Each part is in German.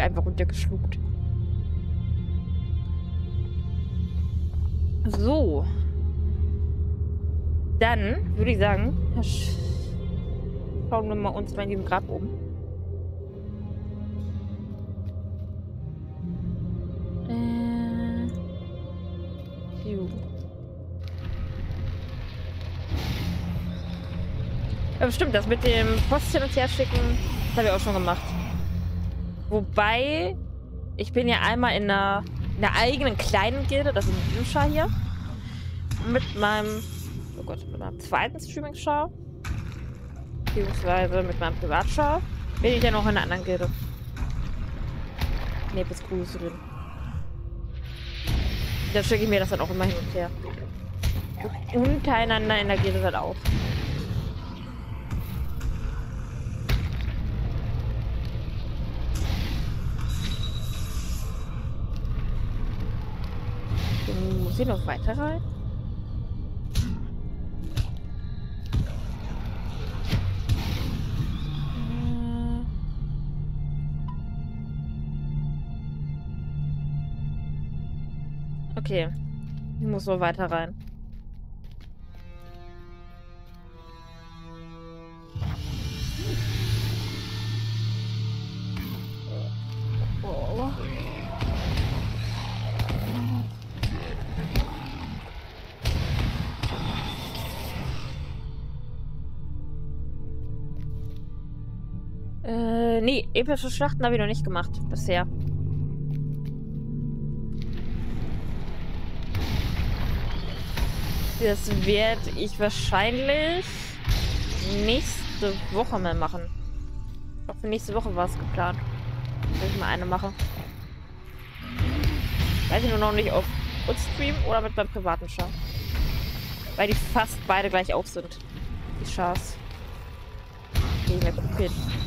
bin einfach runtergeschluckt. So. Dann würde ich sagen, schauen wir mal uns mal in diesem Grab um. Äh. Aber stimmt, das mit dem Post hin und her schicken, das habe ich auch schon gemacht. Wobei, ich bin ja einmal in einer, in einer eigenen kleinen Gilde, das ist ein Duscher hier. Mit meinem, oh Gott, mit meinem zweiten Streaming-Show. Beziehungsweise mit meinem Privatschau. Bin ich ja noch in einer anderen Gilde. Ne, bis Cruise drin. Da schicke ich mir das dann auch immer hin und her. Und untereinander in der Gilde dann auch. Muss ich noch weiter rein? Okay. Ich muss so weiter rein. Epische Schlachten habe ich noch nicht gemacht bisher. Das werde ich wahrscheinlich nächste Woche mal machen. Glaube, für nächste Woche war es geplant. Dass ich mal eine mache. Weiß ich nur noch nicht, und Stream oder mit meinem privaten Schar. Weil die fast beide gleich auf sind. Die Schars. Okay, ich werde gucken.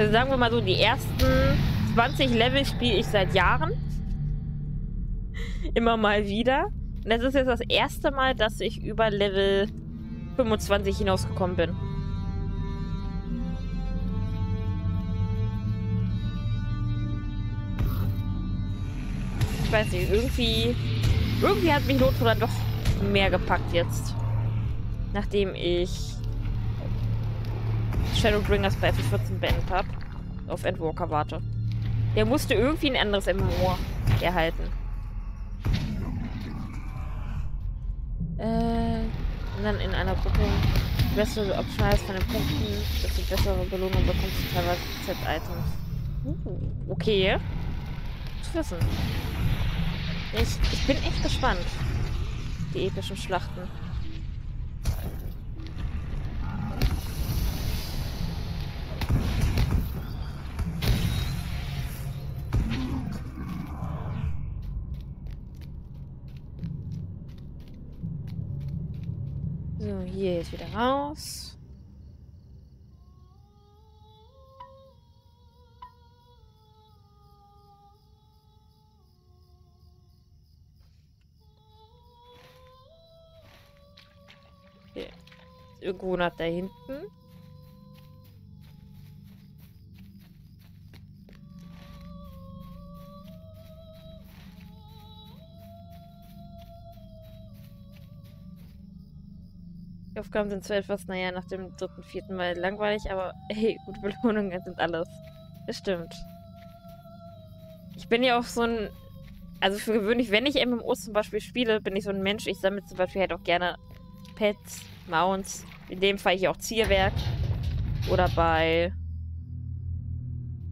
Also sagen wir mal so, die ersten 20 Level spiele ich seit Jahren. Immer mal wieder. Und das ist jetzt das erste Mal, dass ich über Level 25 hinausgekommen bin. Ich weiß nicht, irgendwie... Irgendwie hat mich Lothar dann doch mehr gepackt jetzt. Nachdem ich Shadowbringers bei F14 beendet habe. Auf Endwalker warte. Der musste irgendwie ein anderes MMO erhalten. Äh, und dann in einer Gruppe bessere Optionals von den Punkten, desto bessere Belohnung bekommst du teilweise Z-Items. Uh, okay. Zu wissen. Ich, ich bin echt gespannt. Die epischen Schlachten. Hier jetzt wieder raus. Irgendwo nach da hinten. Aufgaben sind zwar etwas, naja, nach dem dritten, vierten Mal langweilig, aber hey, gute Belohnungen sind alles. Das stimmt. Ich bin ja auch so ein. Also für gewöhnlich, wenn ich MMOs zum Beispiel spiele, bin ich so ein Mensch. Ich sammle zum Beispiel halt auch gerne Pets, Mounts. In dem Fall hier auch Zierwerk. Oder bei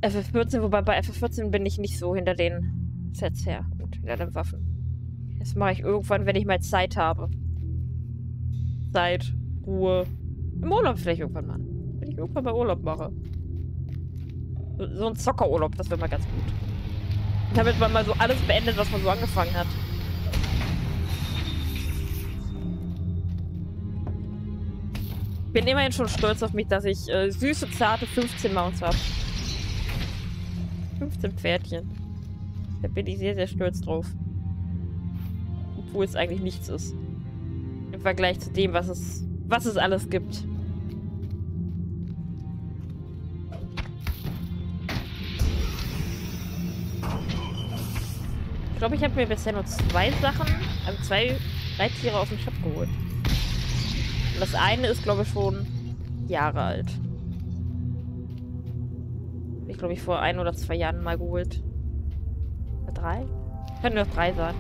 FF14, wobei bei FF14 bin ich nicht so hinter den Sets her und hinter den Waffen. Das mache ich irgendwann, wenn ich mal Zeit habe. Zeit, Ruhe. Im Urlaub vielleicht irgendwann mal. Wenn ich irgendwann mal Urlaub mache. So, ein Zockerurlaub, das wäre mal ganz gut. Damit man mal so alles beendet, was man so angefangen hat. bin immerhin schon stolz auf mich, dass ich äh, süße, zarte 15 Mounts habe. 15 Pferdchen. Da bin ich sehr, sehr stolz drauf. obwohl es eigentlich nichts ist. Im Vergleich zu dem, was es, was es alles gibt. Ich glaube, ich habe mir bisher nur zwei Sachen, also zwei Reittiere aus dem Shop geholt. Und das eine ist, glaube ich, schon Jahre alt. Ich glaube, ich vor ein oder zwei Jahren mal geholt. Drei? Können nur drei sein.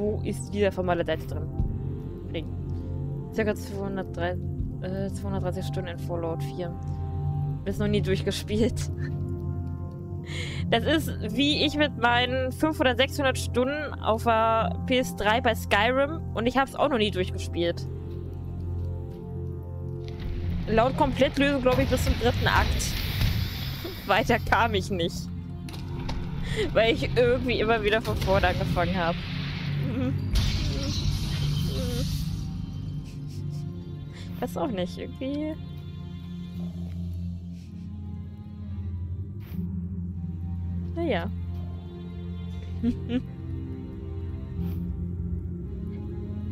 Wo ist dieser Formalität drin? Ding. Circa 230, äh, 230 Stunden in Fallout 4. Bis noch nie durchgespielt. Das ist wie ich mit meinen 500 oder 600 Stunden auf der PS3 bei Skyrim und ich habe es auch noch nie durchgespielt. Laut Komplettlösung glaube ich bis zum dritten Akt. Weiter kam ich nicht. Weil ich irgendwie immer wieder von vorne angefangen habe. Weiß auch nicht, irgendwie... Naja.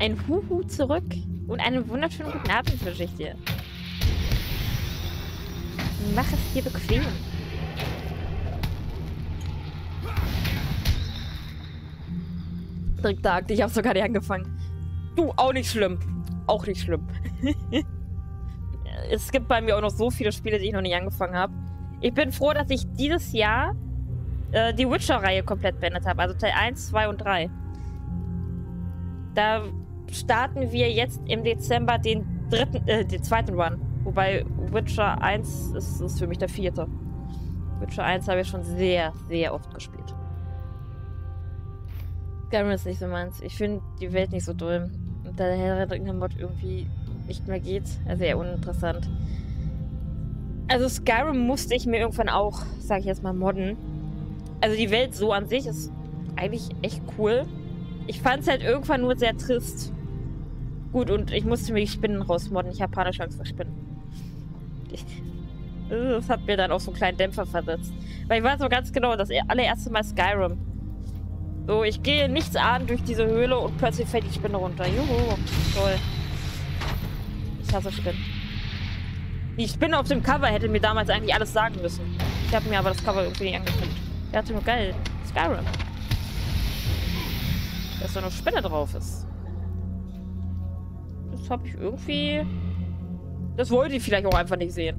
Ein Huhu zurück und einen wunderschönen guten Abend wünsche ich dir. Mach es dir bequem. Dritter Akt, ich habe sogar nicht angefangen. Du, auch nicht schlimm. Auch nicht schlimm. es gibt bei mir auch noch so viele Spiele, die ich noch nicht angefangen habe. Ich bin froh, dass ich dieses Jahr äh, die Witcher-Reihe komplett beendet habe. Also Teil 1, 2 und 3. Da starten wir jetzt im Dezember den dritten, äh, den zweiten Run. Wobei Witcher 1 ist, ist für mich der vierte. Witcher 1 habe ich schon sehr, sehr oft gespielt. Skyrim ist nicht so meins. Ich finde die Welt nicht so toll. Und da der Mod irgendwie nicht mehr geht, sehr uninteressant. Also Skyrim musste ich mir irgendwann auch, sag ich jetzt mal, modden. Also die Welt so an sich ist eigentlich echt cool. Ich fand es halt irgendwann nur sehr trist. Gut, und ich musste mir die Spinnen rausmodden. Ich habe panische Angst vor Spinnen. Das hat mir dann auch so einen kleinen Dämpfer versetzt. Weil ich weiß so ganz genau, das allererste Mal Skyrim. So, ich gehe nichts an durch diese Höhle und plötzlich fällt die Spinne runter. Juhu, toll. Ich hasse Spinnen. Die Spinne auf dem Cover hätte mir damals eigentlich alles sagen müssen. Ich habe mir aber das Cover irgendwie nicht angeguckt. Der hatte nur geil. Skyrim. Dass da noch Spinne drauf ist. Das habe ich irgendwie... Das wollte ich vielleicht auch einfach nicht sehen.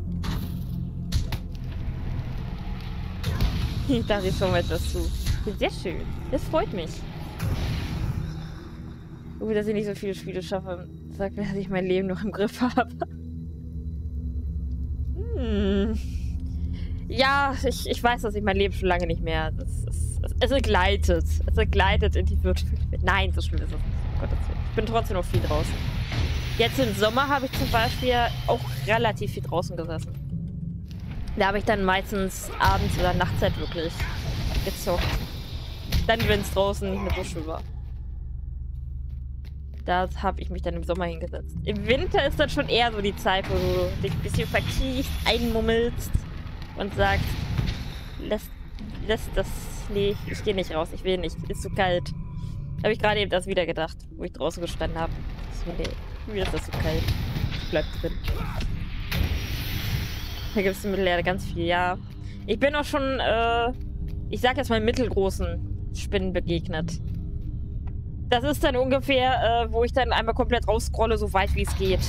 da ist schon etwas zu. Sehr schön. Das freut mich. Gut, dass ich nicht so viele Spiele schaffe, sagt mir, dass ich mein Leben noch im Griff habe. hm. Ja, ich, ich weiß, dass ich mein Leben schon lange nicht mehr. Das, es, es, es gleitet. Es gleitet in die virtuelle Nein, so schlimm ist es nicht. Ich bin trotzdem noch viel draußen. Jetzt im Sommer habe ich zum Beispiel auch relativ viel draußen gesessen. Da habe ich dann meistens abends oder Nachtzeit wirklich gezockt. Dann, wenn es draußen nicht mehr so schön war. Da habe ich mich dann im Sommer hingesetzt. Im Winter ist dann schon eher so die Zeit, wo du dich ein bisschen vertieft einmummelst und sagst, lass, lass das, nee, ich gehe nicht raus, ich will nicht, ist zu kalt. Habe ich gerade eben das wieder gedacht, wo ich draußen gestanden habe. So, nee, mir ist das zu kalt. Ich bleib drin. Da gibt es mittlerweile ganz viel, ja. Ich bin auch schon, äh, ich sag jetzt mal mittelgroßen Spinnen begegnet. Das ist dann ungefähr, äh, wo ich dann einmal komplett rausscrolle, so weit wie es geht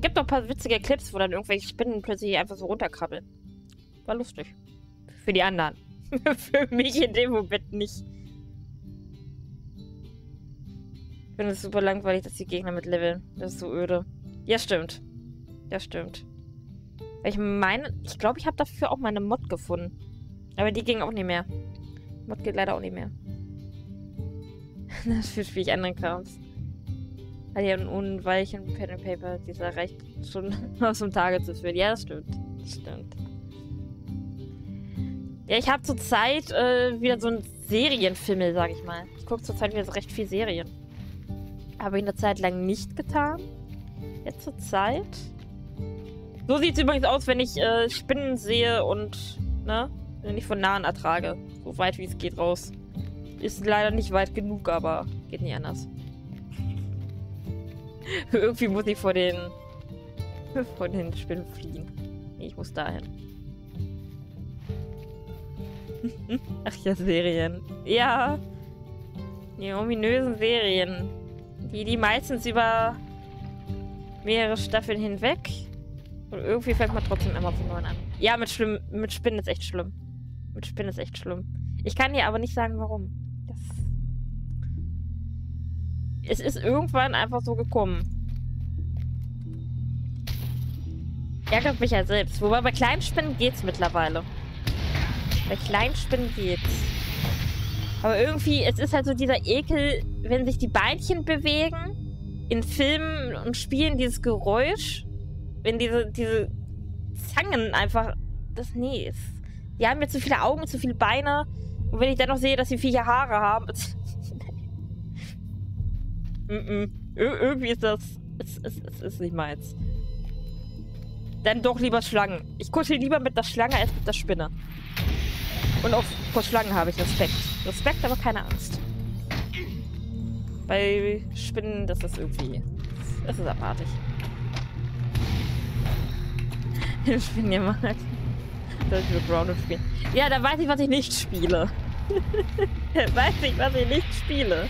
gibt noch ein paar witzige Clips, wo dann irgendwelche Spinnen plötzlich einfach so runterkrabbeln. War lustig. Für die anderen. Für mich in dem Moment nicht. Ich finde es super langweilig, dass die Gegner mit leveln. Das ist so öde. Ja, stimmt. Ja, stimmt. Ich meine, ich glaube, ich habe dafür auch meine Mod gefunden. Aber die ging auch nicht mehr. Mod geht leider auch nicht mehr. Dafür spiele ich anderen Krams. Hat ja einen unweichen Pen and Paper, dieser reicht schon aus dem Tage zu führen. Ja, das stimmt. Das stimmt. Ja, ich habe zurzeit äh, wieder so einen Serienfimmel, sag ich mal. Ich gucke zurzeit wieder so recht viel Serien. Habe ich eine Zeit lang nicht getan. Jetzt zur Zeit So sieht es übrigens aus, wenn ich äh, Spinnen sehe und, ne, wenn ich von nahen ertrage. So weit wie es geht raus. Ist leider nicht weit genug, aber geht nicht anders. Irgendwie muss ich vor den, vor den Spinnen fliehen. Nee, ich muss dahin. Ach ja, Serien. Ja. Die ominösen Serien. Die, die meistens über mehrere Staffeln hinweg. Und irgendwie fängt man trotzdem immer von neuem an. Ja, mit, schlimm, mit Spinnen ist echt schlimm. Mit Spinnen ist echt schlimm. Ich kann dir aber nicht sagen, warum. Es ist irgendwann einfach so gekommen. Ärgert mich ja selbst. Wobei bei kleinen Spinnen geht's mittlerweile. Bei kleinen Spinnen geht's. Aber irgendwie, es ist halt so dieser Ekel, wenn sich die Beinchen bewegen, in Filmen und Spielen dieses Geräusch, wenn diese, diese Zangen einfach, das, nee, ist, die haben mir zu viele Augen, zu viele Beine. Und wenn ich dann noch sehe, dass sie viele Haare haben, mm -mm. Ir irgendwie ist das, es, es, es ist nicht meins. Dann doch lieber Schlangen. Ich kuschel lieber mit der Schlange als mit der Spinne. Und auch vor Schlangen habe ich Respekt. Respekt, aber keine Angst. Bei Spinnen, das ist irgendwie... Das ist abartig. Spinnen ja mag. Soll ich mit Grounded spielen? Ja, da weiß ich, was ich nicht spiele. weiß ich, was ich nicht spiele.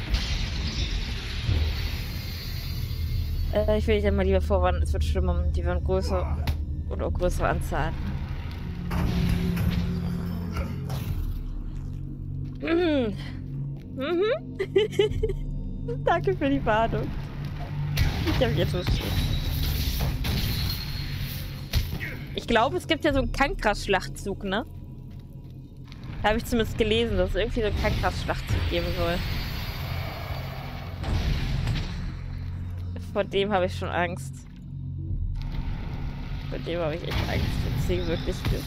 Äh, ich will dich ja mal lieber vorwarnen, es wird schlimmer. Die werden größer oder größere Anzahl. Mhm. Mhm. Danke für die Warnung. Ich habe jetzt schon Ich glaube, es gibt ja so einen Kankras-Schlachtzug, ne? Da habe ich zumindest gelesen, dass es irgendwie so einen Kankras-Schlachtzug geben soll. Vor dem habe ich schon Angst. Vor dem habe ich echt Angst, wenn es hier wirklich gibt.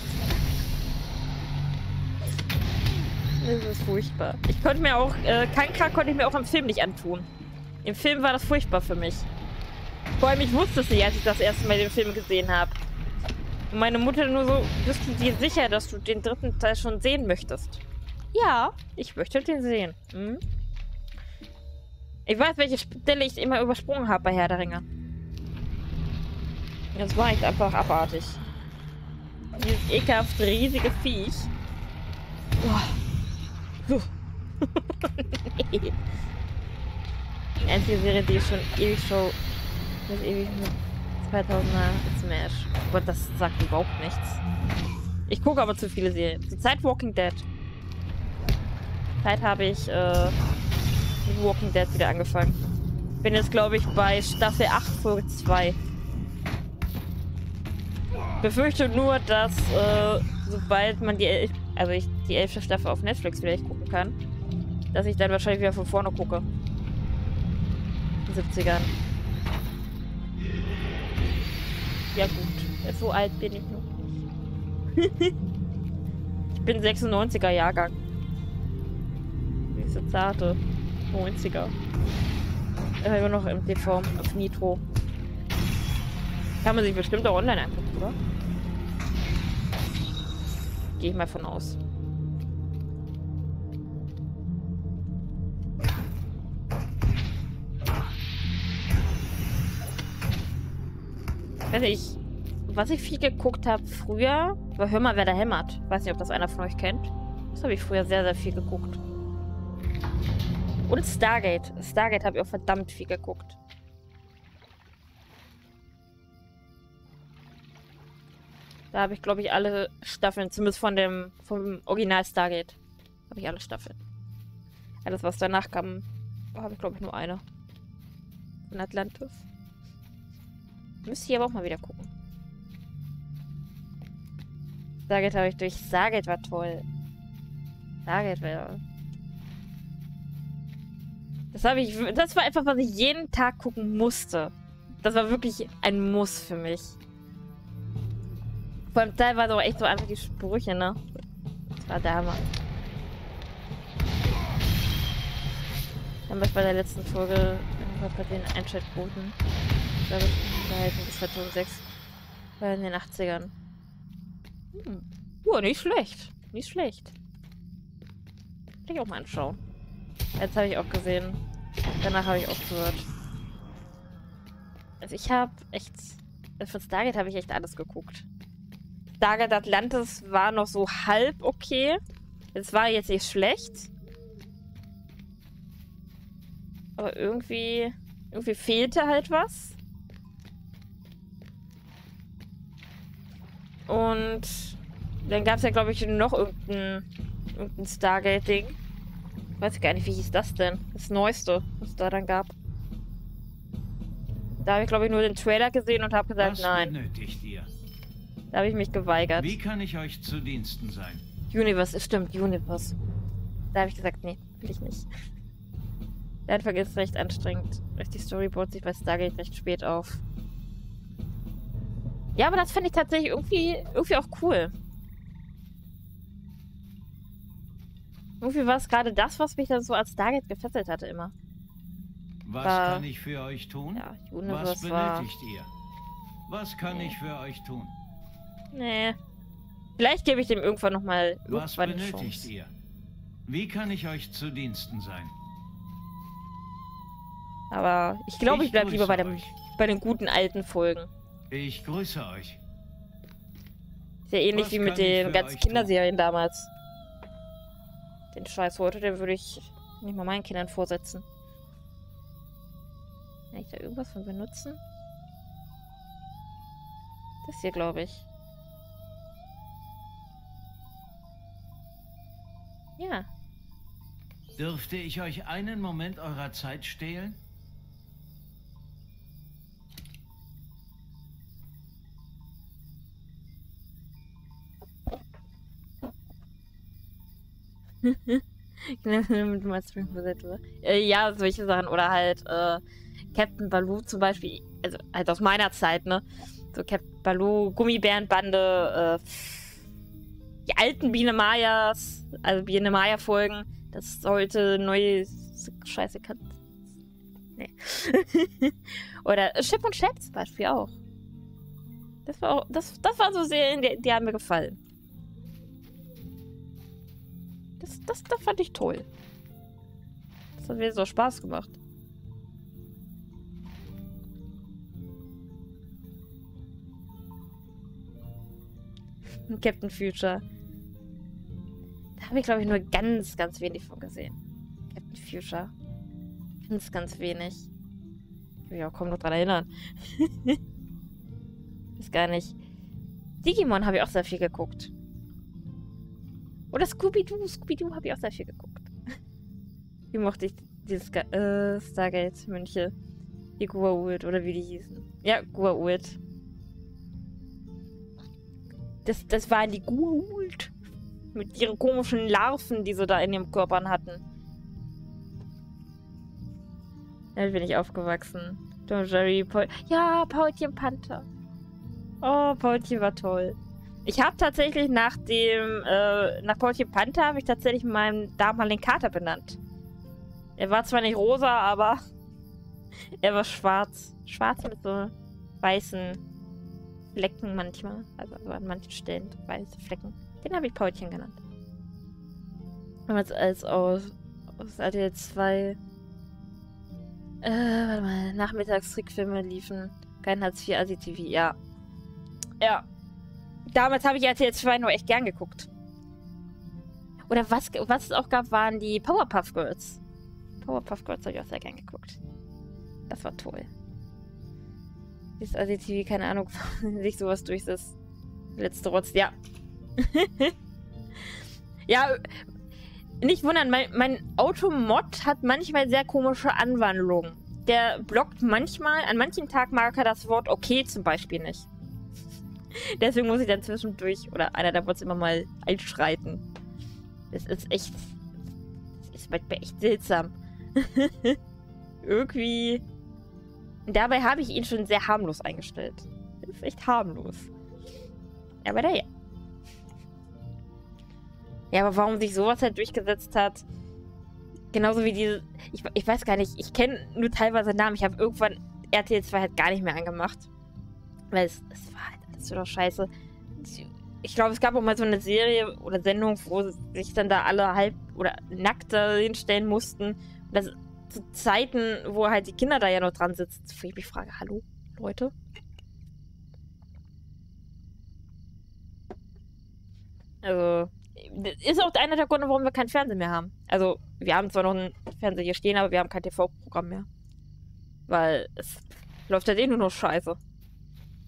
Das ist furchtbar. Ich konnte mir auch, äh, Kankra konnte ich mir auch im Film nicht antun. Im Film war das furchtbar für mich. Vor allem, ich wusste es nicht, als ich das erste Mal den Film gesehen habe. Und meine Mutter nur so, bist du dir sicher, dass du den dritten Teil schon sehen möchtest? Ja, ich möchte den sehen. Hm? Ich weiß, welche Stelle ich immer übersprungen habe bei Herr der Ringe. Das war echt einfach abartig. Dieses ekelhafte, riesige Viech. Oh. nee. Die einzige Serie, die ich schon ewig schon... Das ewig mit 2000er Smash. Aber das sagt überhaupt nichts. Ich gucke aber zu viele Serien. Zurzeit Walking Dead. Zeit habe ich äh, Walking Dead wieder angefangen. Bin jetzt, glaube ich, bei Staffel 8, Folge 2. Befürchte nur, dass äh, sobald man die, El also ich die elfte Staffel auf Netflix vielleicht gucken kann, dass ich dann wahrscheinlich wieder von vorne gucke. In den 70ern. Ja gut, so alt bin ich noch nicht. ich bin 96er Jahrgang. Diese zarte 90er. Äh, immer noch im TV auf Nitro. Kann man sich bestimmt auch online angucken, oder? Gehe ich mal von aus. Weiß nicht, was ich viel geguckt habe früher, war Hör mal, wer da hämmert. Weiß nicht, ob das einer von euch kennt. Das habe ich früher sehr, sehr viel geguckt. Und Stargate. Stargate habe ich auch verdammt viel geguckt. Da habe ich, glaube ich, alle Staffeln, zumindest von dem vom Original Stargate, habe ich alle Staffeln. Alles, was danach kam, habe ich, glaube ich, nur eine. Von Atlantis. Müsste ich aber auch mal wieder gucken. Stargate habe ich durch. Stargate war toll. Stargate war das habe ich. Das war etwas, was ich jeden Tag gucken musste. Das war wirklich ein Muss für mich. Vor allem teilweise auch echt so einfach die Sprüche, ne? Das war der Hammer. Haben wir bei der letzten Folge bei den Einschaltquoten, glaube ich, unterhalten bis 2006. War in den 80ern. Hm. Oh, nicht schlecht. Nicht schlecht. Kann ich auch mal anschauen. Jetzt habe ich auch gesehen. Danach habe ich aufgehört. Also ich habe echt... Also von Stargate habe ich echt alles geguckt. Stargate Atlantis war noch so halb okay. Es war jetzt nicht schlecht. Aber irgendwie... Irgendwie fehlte halt was. Und dann gab es ja, glaube ich, noch irgendein, irgendein Stargate-Ding. Ich weiß gar nicht, wie hieß das denn? Das Neueste, was es da dann gab. Da habe ich, glaube ich, nur den Trailer gesehen und habe gesagt, Was nein. benötigt ihr? Da habe ich mich geweigert. Wie kann ich euch zu Diensten sein? Universe, stimmt, Universe. Da habe ich gesagt, nee, will ich nicht. Der Anfang ist recht anstrengend. Die Story baut sich bei Stargate recht spät auf. Ja, aber das finde ich tatsächlich irgendwie, irgendwie auch cool. Irgendwie war es gerade das, was mich dann so als Stargate gefesselt hatte immer. Was War- kann ich für euch tun? Ja, Was Universe war... benötigt ihr? Was kann Nee. ich für euch tun? Nee. Vielleicht gebe ich dem irgendwann nochmal Was benötigt Chance. ihr? Wie kann ich euch zu Diensten sein? Aber ich glaube, ich, bleibe lieber bei, dem, bei den guten alten Folgen. Ich grüße euch. Ja ähnlich Was wie mit ich den ganzen euch tun? Kinderserien damals. Den Scheiß heute, den würde ich nicht mal meinen Kindern vorsetzen. Kann ich da irgendwas von benutzen? Das hier, glaube ich. Ja. Dürfte ich euch einen Moment eurer Zeit stehlen? mit Rosette. Äh, ja, solche Sachen. Oder halt äh, Captain Baloo zum Beispiel. Also halt aus meiner Zeit, ne? So Captain Baloo, Gummibärenbande, äh, die alten Biene Mayas, also Biene Maya Folgen. Das sollte neue Scheiße kann. Nee. Oder Chip und Chap zum Beispiel auch. Das war auch, das, das war so Serien, die, die haben mir gefallen. Das, das, fand ich toll. Das hat mir so Spaß gemacht. Captain Future. Da habe ich, glaube ich, nur ganz, ganz wenig von gesehen. Captain Future. Ganz, ganz wenig. Ich kann mich auch kaum noch dran erinnern. Ist gar nicht. Digimon habe ich auch sehr viel geguckt. Oder Scooby-Doo. Scooby-Doo habe ich auch sehr viel geguckt. Wie mochte ich dieses äh, Stargate-Mönche? Die Gua'uld oder wie die hießen. Ja, Gua'uld. Das, das waren die Gua'uld. Mit ihren komischen Larven, die sie da in ihren Körpern hatten. Damit bin ich aufgewachsen. Jerry, Paul. Ja, Paulchen Panther. Oh, Paulchen war toll. Ich habe tatsächlich nach dem, äh, nach Paulchen Panther habe ich tatsächlich meinen damaligen Kater benannt. Er war zwar nicht rosa, aber er war schwarz. Schwarz mit so weißen Flecken manchmal. Also, also an manchen Stellen weiße Flecken. Den habe ich Paulchen genannt. Damals als aus, aus RTL 2 äh, warte mal, Nachmittagstrickfilme liefen. Kein Hartz IV Asi TV, ja. Ja. Damals habe ich RTL 2 nur echt gern geguckt. Oder was, was es auch gab, waren die Powerpuff Girls. Powerpuff Girls habe ich auch sehr gern geguckt. Das war toll. Ist Asi TV, keine Ahnung, sich sowas durch das letzte Rotz. Ja. ja, nicht wundern, mein, mein Automod hat manchmal sehr komische Anwandlungen. Der blockt manchmal, an manchen Tag mag er das Wort okay zum Beispiel nicht. Deswegen muss ich dann zwischendurch, oder einer der Bots immer mal einschreiten. Das ist echt, das ist manchmal echt seltsam. Irgendwie. Dabei habe ich ihn schon sehr harmlos eingestellt. Das ist echt harmlos. Aber naja. Ja, aber warum sich sowas halt durchgesetzt hat, genauso wie diese, ich, ich weiß gar nicht, ich kenne nur teilweise Namen. Ich habe irgendwann RTL 2 halt gar nicht mehr angemacht. Weil es, es war halt alles so doch scheiße. Ich glaube, es gab auch mal so eine Serie oder Sendung, wo sich dann da alle halb oder nackt hinstellen mussten. Und das zu Zeiten, wo halt die Kinder da ja noch dran sitzen, wo ich mich frage, hallo, Leute? Also, ist auch einer der Gründe, warum wir kein Fernsehen mehr haben. Also, wir haben zwar noch ein Fernseher hier stehen, aber wir haben kein TV-Programm mehr. Weil es läuft halt eh nur noch scheiße.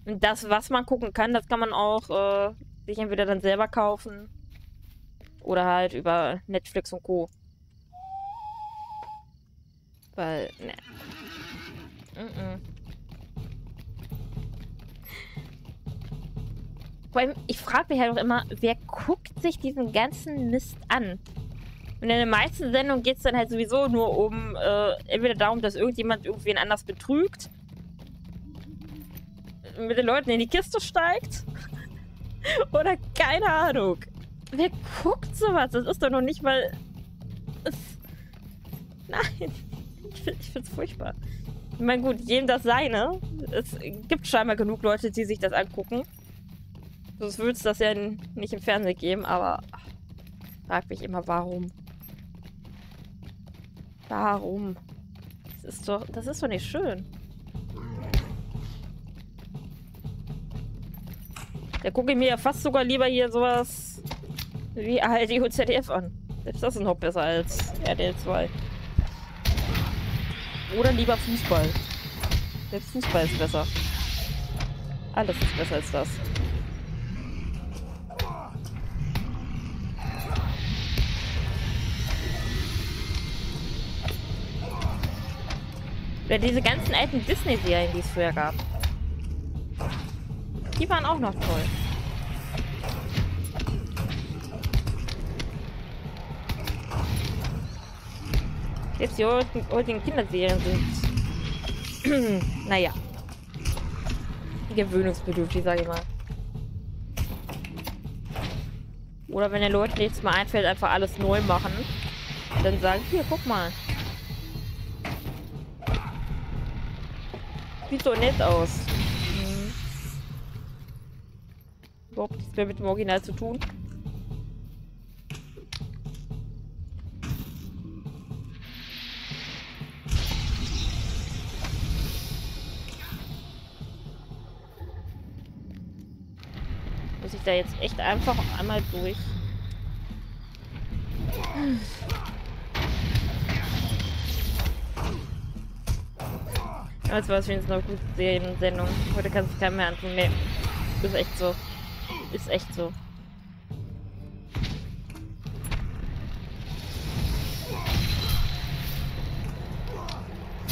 Das, was man gucken kann, das kann man auch äh, sich entweder dann selber kaufen oder halt über Netflix und Co. Weil, ne. Mm -mm. Vor allem, ich frage mich halt auch immer, wer guckt sich diesen ganzen Mist an? Und in den meisten Sendungen geht es dann halt sowieso nur um, äh, entweder darum, dass irgendjemand irgendwen anders betrügt, mit den Leuten in die Kiste steigt, oder keine Ahnung. Wer guckt sowas? Das ist doch noch nicht mal... Es... Nein. Ich finde es furchtbar. Ich meine, gut, jedem das seine. Es gibt scheinbar genug Leute, die sich das angucken. Sonst würde es das ja nicht im Fernsehen geben, aber frag mich immer, warum. Warum? Das ist doch, das ist doch nicht schön. Da gucke ich mir ja fast sogar lieber hier sowas wie ARD und ZDF an. Selbst das ist noch besser als RDL 2. Oder lieber Fußball. Selbst Fußball ist besser. Alles ist besser als das. Oder diese ganzen alten Disney-Serien, die es früher gab. Die waren auch noch toll. Jetzt die heutigen Kinderserien sind. naja. Gewöhnungsbedürftig, sage ich mal. Oder wenn den Leuten nichts mal einfällt, einfach alles neu machen. Dann sagen, hier, guck mal. Sieht so nett aus. Hm. Überhaupt nichts mehr mit dem Original zu tun. Muss ich da jetzt echt einfach einmal durch. Als war es wenigstens noch gut Serien-Sendung. Heute kannst du keinen mehr antun. Nee. Ist echt so. Ist echt so.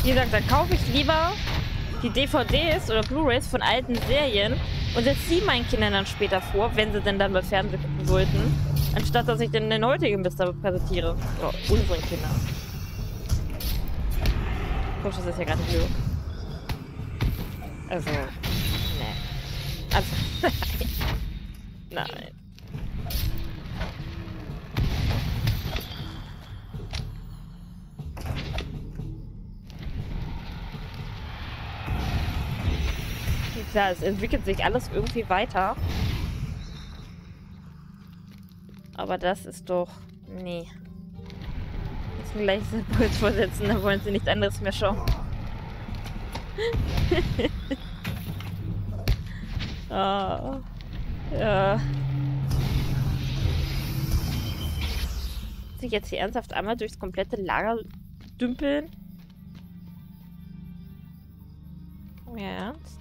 Wie gesagt, dann kaufe ich lieber die DVDs oder Blu-rays von alten Serien und setze sie meinen Kindern dann später vor, wenn sie denn dann bei Fernsehen gucken sollten, anstatt dass ich dann den heutigen Mist präsentiere. Oder unseren Kindern. Guck, das ist ja gerade blöd. Also, ne. Also, nein. Klar, es entwickelt sich alles irgendwie weiter. Aber das ist doch... Nee. Jetzt gleich vorsetzen, da wollen sie nichts anderes mehr schauen. ah, ja. Sich jetzt hier ernsthaft einmal durchs komplette Lager dümpeln? Ja, ernst?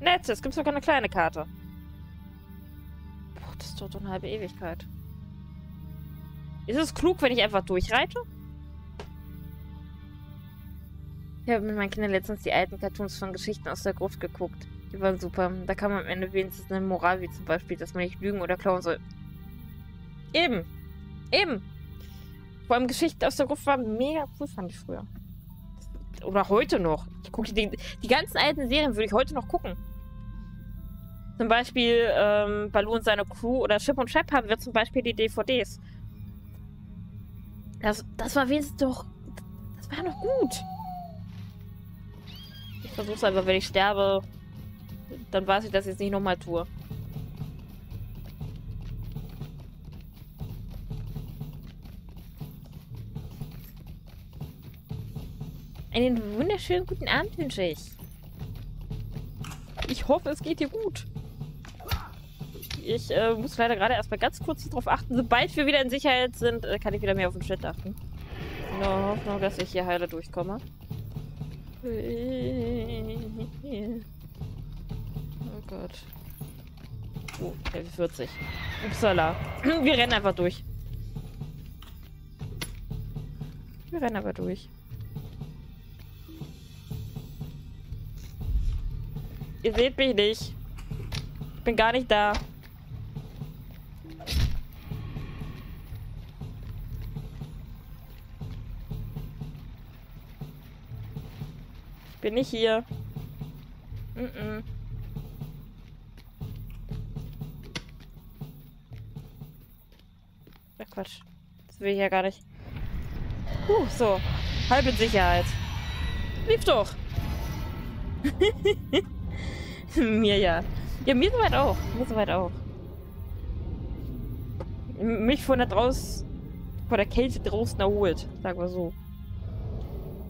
Nett, es gibt sogar eine kleine Karte. Boah, das ist doch eine halbe Ewigkeit. Ist es klug, wenn ich einfach durchreite? Ich habe mit meinen Kindern letztens die alten Cartoons von Geschichten aus der Gruft geguckt. Die waren super. Da kam am Ende wenigstens eine Moral, wie zum Beispiel, dass man nicht lügen oder klauen soll. Eben. Eben. Vor allem Geschichten aus der Gruft waren mega cool, fand ich früher. Oder heute noch. Ich gucke die, die ganzen alten Serien würde ich heute noch gucken. Zum Beispiel ähm, Baloo und seine Crew oder Chip und Chap haben wir zum Beispiel die DVDs. Das, das war wenigstens doch. Das war noch gut versuch's einfach, wenn ich sterbe, dann weiß ich, dass ich es nicht nochmal tue. Einen wunderschönen guten Abend wünsche ich. Ich hoffe, es geht dir gut. Ich äh, muss leider gerade erstmal ganz kurz darauf achten. Sobald wir wieder in Sicherheit sind, äh, kann ich wieder mehr auf den Chat achten. Nur Hoffnung, dass ich hier heile durchkomme. Gott. Oh, Level 40. Upsala. Wir rennen einfach durch. Wir rennen einfach durch. Ihr seht mich nicht. Bin gar nicht da. bin nicht hier. Mm -mm. Quatsch. Das will ich ja gar nicht. Puh, so. Halbe Sicherheit. Lief doch. mir ja. Ja, mir soweit auch. Mir soweit auch. Mich von der draußen, von der Kälte draußen erholt. Sagen wir so.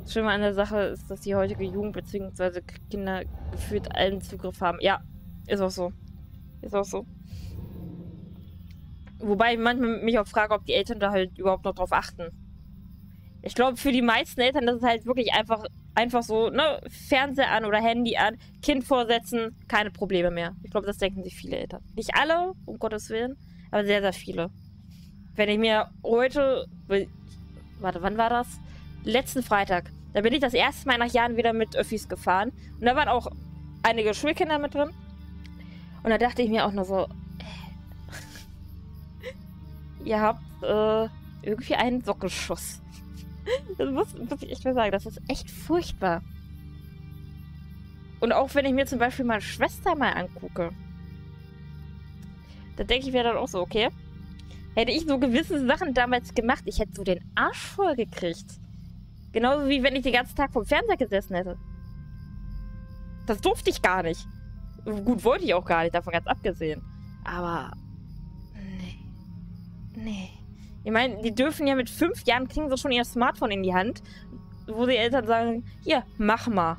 Das Schlimme an der Sache ist, dass die heutige Jugend bzw. Kinder gefühlt allen Zugriff haben. Ja, ist auch so. Ist auch so. Wobei ich manchmal mich auch frage, ob die Eltern da halt überhaupt noch drauf achten. Ich glaube, für die meisten Eltern das ist halt wirklich einfach, einfach so, ne, Fernseher an oder Handy an, Kind vorsetzen, keine Probleme mehr. Ich glaube, das denken sich viele Eltern. Nicht alle, um Gottes Willen, aber sehr, sehr viele. Wenn ich mir heute, warte, wann war das? Letzten Freitag da bin ich das erste Mal nach Jahren wieder mit Öffis gefahren. Und da waren auch einige Schulkinder mit drin. Und da dachte ich mir auch nur so, ihr habt äh, irgendwie einen Sockelschuss. Das muss, muss ich echt mal sagen, das ist echt furchtbar. Und auch wenn ich mir zum Beispiel meine Schwester mal angucke, da denke ich mir dann auch so, okay, hätte ich so gewisse Sachen damals gemacht, ich hätte so den Arsch voll gekriegt. Genauso wie wenn ich den ganzen Tag vom Fernseher gesessen hätte. Das durfte ich gar nicht. Gut, wollte ich auch gar nicht, davon ganz abgesehen. Aber. Nee. Ich meine, die dürfen ja mit fünf Jahren kriegen sie schon ihr Smartphone in die Hand, wo die Eltern sagen, hier, mach mal.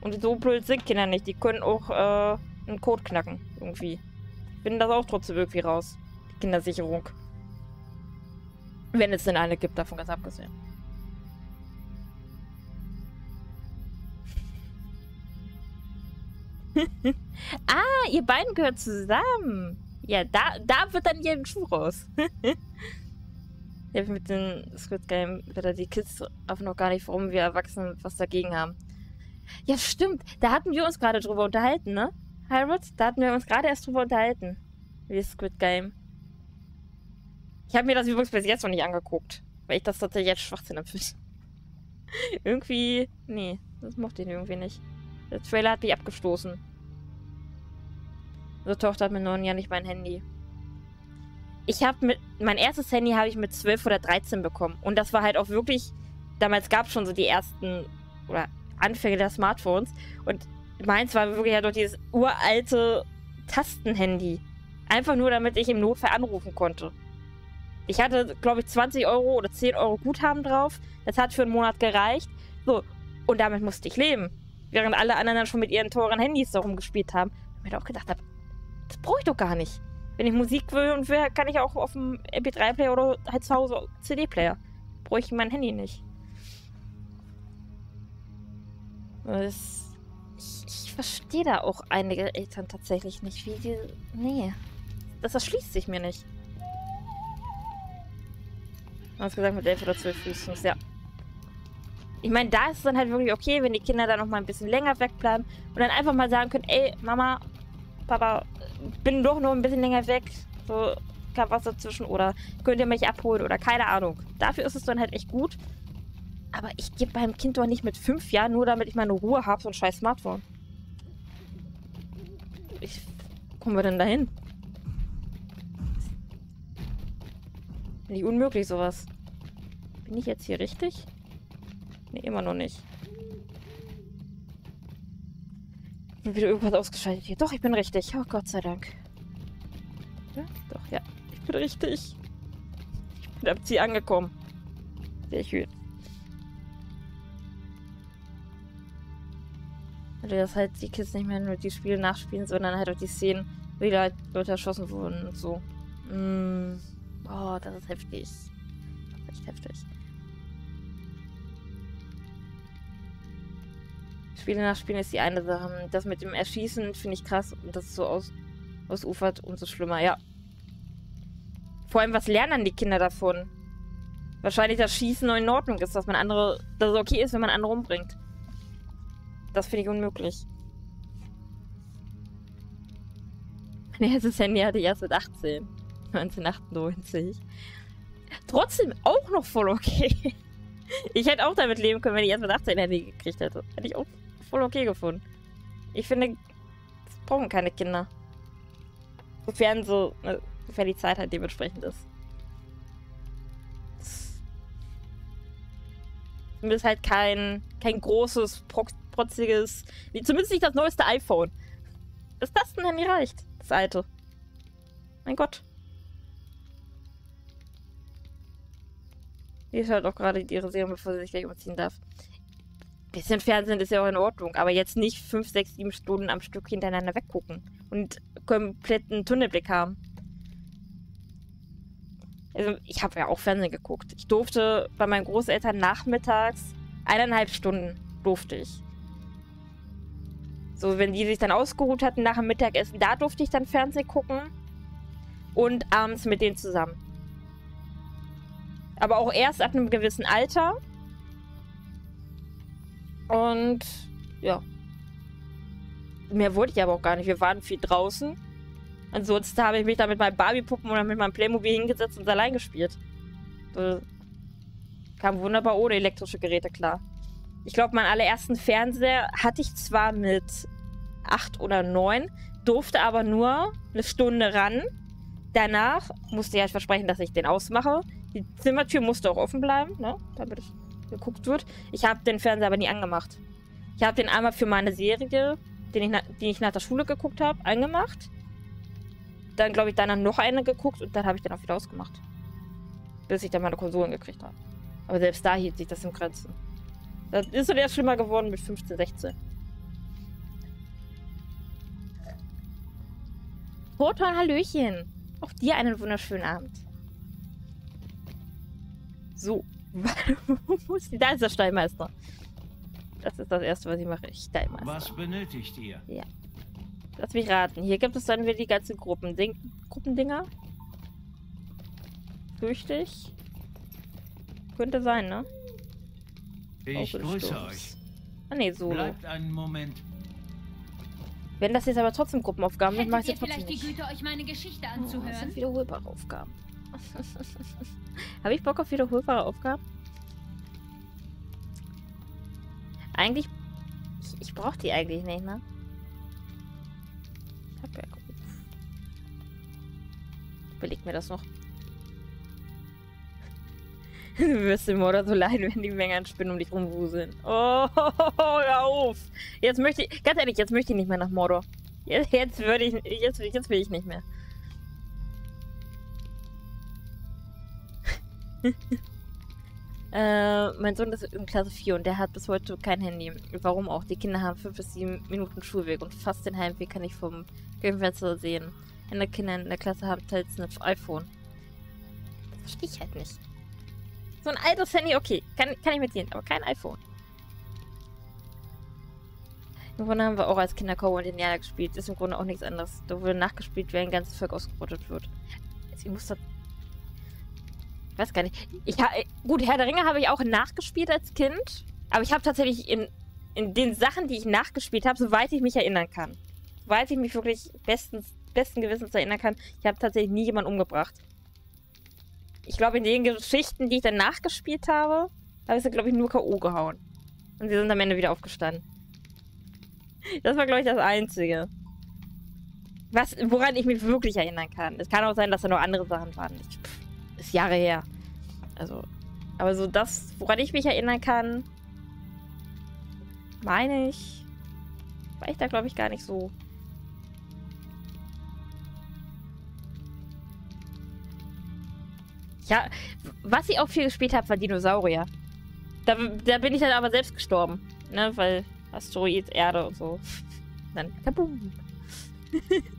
Und so blöd sind Kinder nicht. Die können auch äh, einen Code knacken, irgendwie. Ich finde das auch trotzdem irgendwie raus. Die Kindersicherung. Wenn es denn eine gibt, davon ganz abgesehen. ah, ihr beiden gehört zusammen. Ja, da, da wird dann ihr Schuh raus. ja, mit dem Squid Game er die Kids auf noch gar nicht, warum wir Erwachsenen was dagegen haben. Ja, stimmt. Da hatten wir uns gerade drüber unterhalten, ne? Harold? Da hatten wir uns gerade erst drüber unterhalten. Wie Squid Game. Ich habe mir das übrigens bis jetzt noch nicht angeguckt. Weil ich das tatsächlich jetzt Schwachsinn empfinde. irgendwie. Nee, das mochte ich irgendwie nicht. Der Trailer hat mich abgestoßen. Unsere Tochter hat mit neun Jahren nicht mein Handy. Ich habe mit. Mein erstes Handy habe ich mit zwölf oder dreizehn bekommen. Und das war halt auch wirklich. Damals gab es schon so die ersten. Oder Anfänge der Smartphones. Und meins war wirklich halt doch dieses uralte Tastenhandy. Einfach nur, damit ich im Notfall anrufen konnte. Ich hatte, glaube ich, 20 Euro oder 10 Euro Guthaben drauf. Das hat für einen Monat gereicht. So, und damit musste ich leben. Während alle anderen dann schon mit ihren teuren Handys da rumgespielt haben. Und mir auch gedacht habe, das brauche ich doch gar nicht. Wenn ich Musik will und will, kann ich auch auf dem MP3-Player oder halt zu Hause CD-Player. Brauche ich mein Handy nicht. Das, ich, ich verstehe da auch einige Eltern tatsächlich nicht, wie die. Nee. Das erschließt sich mir nicht. Du hast gesagt, mit elf oder zwölf Füßen. Ja. Ich meine, da ist es dann halt wirklich okay, wenn die Kinder da noch mal ein bisschen länger wegbleiben und dann einfach mal sagen können, ey, Mama, Papa, bin doch nur ein bisschen länger weg. So, kam was dazwischen oder könnt ihr mich abholen oder keine Ahnung. Dafür ist es dann halt echt gut. Aber ich gebe meinem Kind doch nicht mit fünf Jahren, nur damit ich meine Ruhe habe, so ein scheiß Smartphone. Ich, kommen wir denn dahin? Nicht unmöglich, sowas. Bin ich jetzt hier richtig? Nee, immer noch nicht. Bin wieder irgendwas ausgeschaltet hier. Doch, ich bin richtig. Oh, Gott sei Dank. Ja, doch, ja. Ich bin richtig. Ich bin am Ziel angekommen. Sehr schön. Also, dass halt die Kids nicht mehr nur die Spiele nachspielen, sondern halt auch die Szenen, wie da Leute erschossen wurden und so. Mm. Oh, das ist heftig. Echt heftig. Spiele nachspielen ist die eine Sache. Das mit dem Erschießen finde ich krass und das so aus, ausufert, umso schlimmer, ja. Vor allem, was lernen die Kinder davon? Wahrscheinlich, dass Schießen in Ordnung ist, dass man andere, dass es okay ist, wenn man andere umbringt. Das finde ich unmöglich. Mein erstes Handy hatte ich erst mit 18. 1998. Trotzdem auch noch voll okay. Ich hätte auch damit leben können, wenn ich erst mit 18 Handy gekriegt hätte. Hätte ich auch voll okay gefunden. Ich finde, das brauchen keine Kinder. Sofern so, ne, sofern die Zeit halt dementsprechend ist. Zumindest halt kein, kein großes, protziges, zumindest nicht das neueste iPhone. Das Tastenhandy reicht, das alte. Mein Gott. Die ist halt auch gerade ihre Serie, bevor sie sich gleich umziehen darf bisschen Fernsehen ist ja auch in Ordnung, aber jetzt nicht 5, 6, 7 Stunden am Stück hintereinander weggucken und kompletten Tunnelblick haben. Also, ich habe ja auch Fernsehen geguckt. Ich durfte bei meinen Großeltern nachmittags eineinhalb Stunden durfte ich. So, wenn die sich dann ausgeruht hatten nach dem Mittagessen, da durfte ich dann Fernsehen gucken. Und abends mit denen zusammen. Aber auch erst ab einem gewissen Alter. Und ja. Mehr wollte ich aber auch gar nicht. Wir waren viel draußen. Ansonsten habe ich mich da mit meinen Barbie-Puppen oder mit meinem Playmobil hingesetzt und allein gespielt. Das kam wunderbar ohne elektrische Geräte klar. Ich glaube, meinen allerersten Fernseher hatte ich zwar mit acht oder neun, durfte aber nur eine Stunde ran. Danach musste ich halt versprechen, dass ich den ausmache. Die Zimmertür musste auch offen bleiben, ne? Damit ich geguckt wird. Ich habe den Fernseher aber nie angemacht. Ich habe den einmal für meine Serie, den ich die ich nach der Schule geguckt habe, angemacht. Dann, glaube ich, danach noch eine geguckt und dann habe ich den auch wieder ausgemacht. Bis ich dann meine Konsolen gekriegt habe. Aber selbst da hielt sich das im Grenzen. Das ist dann erst schlimmer geworden mit 15, 16. Proton, Hallöchen. Auch dir einen wunderschönen Abend. So, da ist der Steinmeister. Das ist das Erste, was ich mache. Steinmeister. Was benötigt ihr? Ja. Lass mich raten. Hier gibt es dann wieder die ganzen Gruppending Gruppendinger. Fürchte ich. Könnte sein, ne? Ich grüße euch. Ah, ne, so. Bleibt einen Moment. Wenn das jetzt aber trotzdem Gruppenaufgaben sind, mache ich jetzt trotzdem vielleicht die Güte, euch meine Geschichte anzuhören? Oh, das sind wiederholbare Aufgaben. Habe ich Bock auf wiederholbare Aufgaben? Eigentlich... Ich, ich brauche die eigentlich nicht, ne? Ich hab ja... Überleg mir das noch. du wirst im Mörder so leiden, wenn die Menge an Spinnen um dich rumwuseln. Oh, hör auf! Jetzt möchte ich... Ganz ehrlich, jetzt möchte ich nicht mehr nach Mordor. Jetzt, jetzt würde ich... Jetzt, jetzt will ich nicht mehr. äh, mein Sohn ist in Klasse 4 und der hat bis heute kein Handy. Warum auch? Die Kinder haben 5 bis 7 Minuten Schulweg und fast den Heimweg kann ich vom Filmfenster sehen. Andere Kinder in der Klasse haben teils ein iPhone. Das verstehe ich halt nicht. So ein altes Handy, okay, kann, kann ich mitgehen, aber kein iPhone. Im Grunde haben wir auch als Kinder Cowboy und Indianer gespielt. Ist im Grunde auch nichts anderes. Da wurde nachgespielt, wie ein ganzes Volk ausgerottet wird. Ich muss da ich weiß gar nicht. Ich, gut, Herr der Ringe habe ich auch nachgespielt als Kind. Aber ich habe tatsächlich in, in den Sachen, die ich nachgespielt habe, soweit ich mich erinnern kann, soweit ich mich wirklich bestens, besten Gewissens erinnern kann, ich habe tatsächlich nie jemanden umgebracht. Ich glaube, in den Geschichten, die ich dann nachgespielt habe, habe ich sie, glaube ich, nur K.O. gehauen. Und sie sind am Ende wieder aufgestanden. Das war, glaube ich, das Einzige. Was, woran ich mich wirklich erinnern kann. Es kann auch sein, dass da noch andere Sachen waren. Ich, pff, ist Jahre her. Also, aber so das, woran ich mich erinnern kann, meine ich, war ich da, glaube ich, gar nicht so. Ja, was ich auch viel gespielt habe, war Dinosaurier. Da, da bin ich dann aber selbst gestorben. Ne, weil Asteroid, Erde und so. Dann kaboom.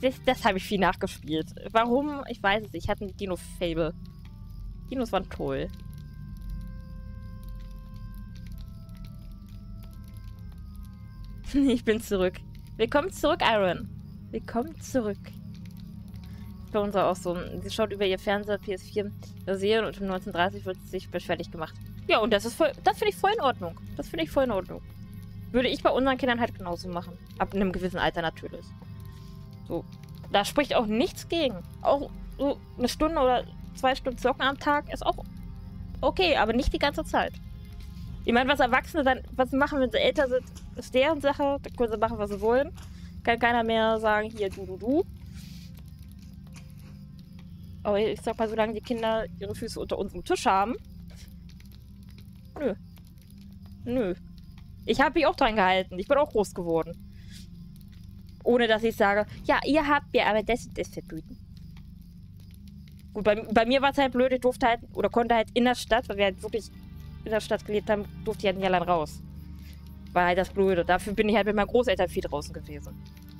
das, das habe ich viel nachgespielt. Warum? Ich weiß es nicht. Ich hatte ein Dino-Fable. Dinos waren toll. ich bin zurück. Willkommen zurück, Aaron. Willkommen zurück. Bei uns auch so. Sie schaut über ihr Fernseher PS4 Serien und um 1930 wird sie sich beschwerlich gemacht. Ja, und das ist voll, das finde ich voll in Ordnung. Das finde ich voll in Ordnung. Würde ich bei unseren Kindern halt genauso machen. Ab einem gewissen Alter natürlich. So. Da spricht auch nichts gegen. Auch so eine Stunde oder zwei Stunden zocken am Tag ist auch okay, aber nicht die ganze Zeit. Ich meine, was Erwachsene dann, was sie machen, wenn sie älter sind, ist deren Sache. Da können sie machen, was sie wollen. Kann keiner mehr sagen, hier, du, du, du. Aber ich sag mal, solange die Kinder ihre Füße unter unserem Tisch haben. Nö. Nö. Ich habe mich auch dran gehalten. Ich bin auch groß geworden. Ohne dass ich sage, ja, ihr habt mir aber das und das verbieten. Gut, bei, bei mir war es halt blöd, ich durfte halt, oder konnte halt in der Stadt, weil wir halt wirklich in der Stadt gelebt haben, durfte ich halt nicht allein raus. War halt das Blöde. Dafür bin ich halt mit meinen Großeltern viel draußen gewesen.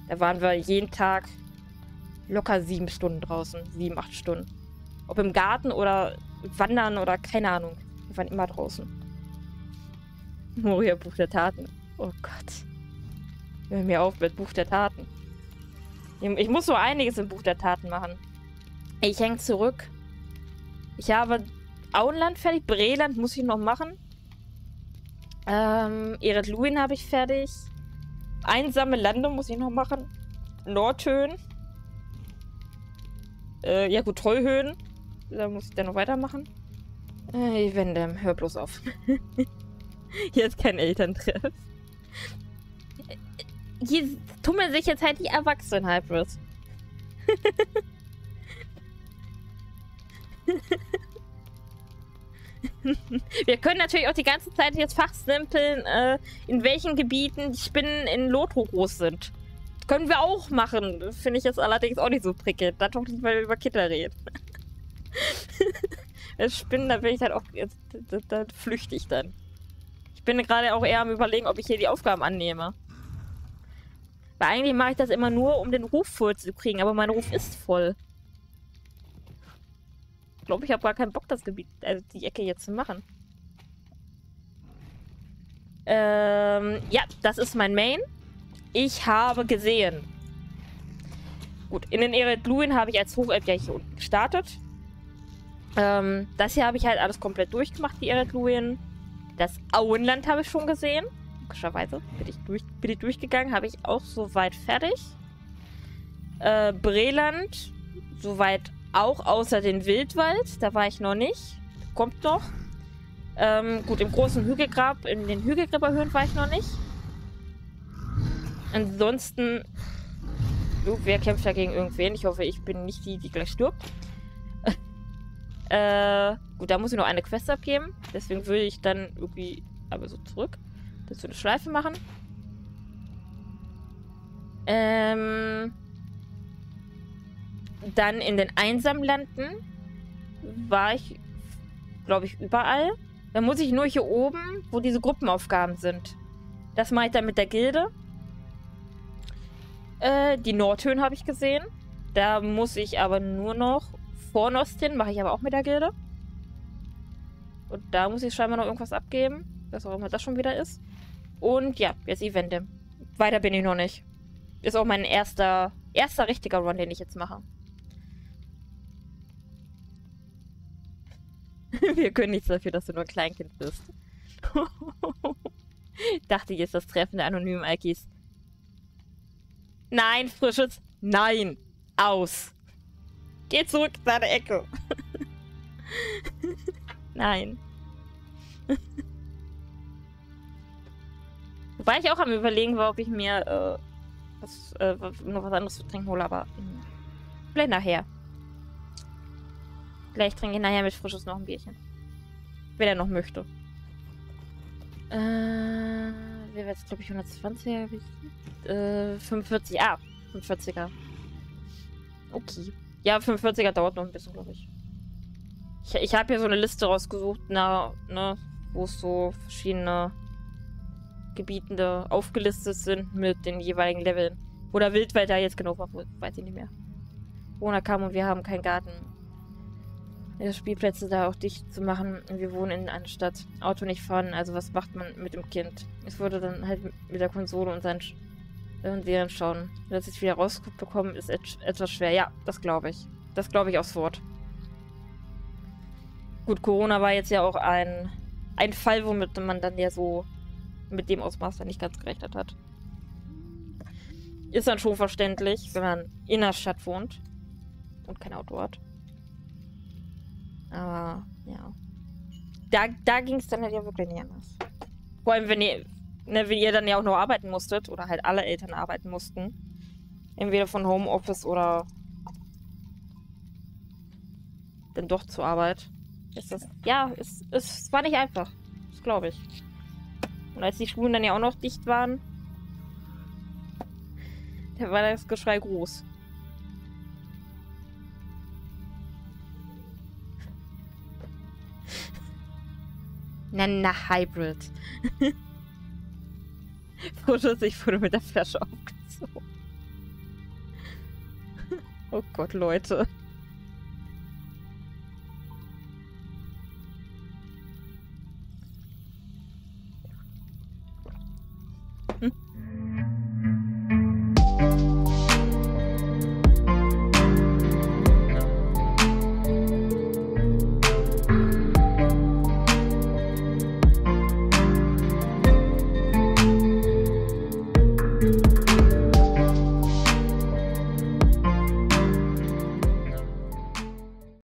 Da waren wir jeden Tag locker sieben Stunden draußen. Sieben, acht Stunden. Ob im Garten oder wandern oder keine Ahnung. Wir waren immer draußen. Moria Buch der Taten. Oh Gott. Hör mir auf mit Buch der Taten. Ich muss so einiges im Buch der Taten machen. Ich hänge zurück. Ich habe Auenland fertig. Breland muss ich noch machen. Ähm, Eret Luin habe ich fertig. Einsame Lande muss ich noch machen. Nordhöhen. Äh, ja gut, Trollhöhen. Da muss ich dann noch weitermachen. Äh, ich wende, hör bloß auf. Ist kein Elterntreff. Hier tummeln sich jetzt halt die Erwachsenen Hybrid. Wir können natürlich auch die ganze Zeit jetzt fachsimpeln, äh, in welchen Gebieten die Spinnen in Lotho groß sind. Das können wir auch machen. Finde ich jetzt allerdings auch nicht so prickelnd. Da doch nicht, weil über Kinder reden. Spinnen, da bin ich halt auch. Jetzt, da, da flüchte ich dann bin gerade auch eher am überlegen, ob ich hier die Aufgaben annehme. Weil eigentlich mache ich das immer nur, um den Ruf voll zu kriegen, aber mein Ruf ist voll. Ich glaube, ich habe gar keinen Bock, das Gebiet, also die Ecke jetzt zu machen. Ähm, ja, das ist mein Main. Ich habe gesehen. Gut, in den Eret Luin habe ich als Hochelf ja hier unten gestartet. Ähm, das hier habe ich halt alles komplett durchgemacht, die Eret Luin. Das Auenland habe ich schon gesehen. Logischerweise bin ich, durch, bin ich durchgegangen, habe ich auch soweit fertig. Äh, Breland, soweit auch außer den Wildwald. Da war ich noch nicht. Kommt noch. Ähm, gut, im großen Hügelgrab, in den Hügelgräberhöhen war ich noch nicht. Ansonsten. Wer kämpft da gegen irgendwen? Ich hoffe, ich bin nicht die, die gleich stirbt. Äh, gut, da muss ich noch eine Quest abgeben. Deswegen würde ich dann irgendwie aber so zurück. So eine Schleife machen. Ähm, dann in den Einsamlanden war ich, glaube ich, überall. Dann muss ich nur hier oben, wo diese Gruppenaufgaben sind. Das mache ich dann mit der Gilde. Äh, die Nordhöhen habe ich gesehen. Da muss ich aber nur noch Fornost hin, mache ich aber auch mit der Gilde. Und da muss ich scheinbar noch irgendwas abgeben. Was auch immer das schon wieder ist. Und ja, jetzt Evente. Weiter bin ich noch nicht. Ist auch mein erster, erster richtiger Run, den ich jetzt mache. Wir können nichts dafür, dass du nur ein Kleinkind bist. Dachte, jetzt das Treffen der anonymen Alkis. Nein, frisches. Nein. Aus. Geh zurück in deine Ecke. Nein. Wobei ich auch am überlegen war, ob ich mir äh, was, äh, noch was anderes zu trinken hole, aber mh, vielleicht nachher. Vielleicht trinke ich nachher mit Frisches noch ein Bierchen. Wenn er noch möchte. Äh, wäre jetzt, glaube ich, 120er. Äh, 45. Ah, 45er. Okay. Ja, 45er dauert noch ein bisschen, glaube ich. Ich, ich habe hier so eine Liste rausgesucht, na, ne, wo es so verschiedene Gebietende aufgelistet sind mit den jeweiligen Leveln. Wo der Wildwald da jetzt genau war, weiß ich nicht mehr. Corona kam und wir haben keinen Garten. Die Spielplätze da auch dicht zu machen. Wir wohnen in einer Stadt. Auto nicht fahren, also was macht man mit dem Kind? Es wurde dann halt mit der Konsole und seinen und Serien schauen. Dass ich wieder rausbekommen, ist et etwas schwer. Ja, das glaube ich. Das glaube ich aufs Wort. Gut, Corona war jetzt ja auch ein, ein Fall, womit man dann ja so mit dem Ausmaß dann nicht ganz gerechnet hat. Ist dann schon verständlich, wenn man in der Stadt wohnt und kein Auto hat. Aber, ja. Da, da ging es dann halt ja wirklich nicht anders. Vor allem, wenn ihr, ne, wenn ihr dann ja auch noch arbeiten musstet, oder halt alle Eltern arbeiten mussten. Entweder von Homeoffice oder dann doch zur Arbeit. Ist das, ja, es, es war nicht einfach. Das glaube ich. Und als die Schulen dann ja auch noch dicht waren, da war das Geschrei groß. Na, na, Hybrid. Fotos, ich wurde mit der Flasche aufgezogen. oh Gott, Leute.